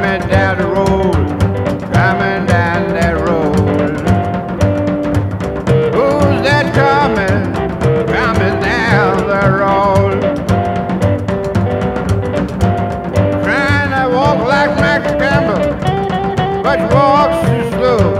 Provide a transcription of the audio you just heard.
coming down the road, coming down that road. Who's that coming, coming down the road? Trying to walk like Maggie Campbell, but walks too slow.